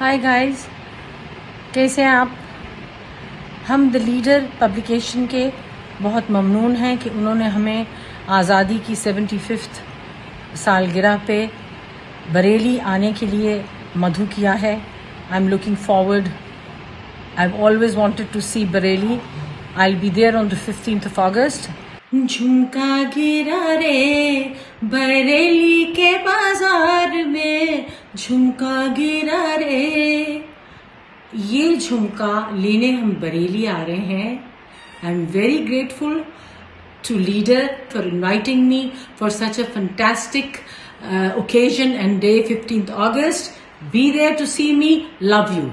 Hi guys कैसे हैं आप? हम द लीडर पब्लिकेशन के बहुत ममनून हैं कि उन्होंने हमें आज़ादी की सेवेंटी फिफ्थ सालगिरह पे बरेली आने के लिए मधु किया है। I am looking forward I always wanted to see Bareilly. I be there on the fifteenth of August झुमका गिरा रे झुमका गिरा रे। ये झुमका लेने हम बरेली आ रहे हैं। I am very grateful to leader for inviting me for such a fantastic occasion and the fifteenth August be there to see me love you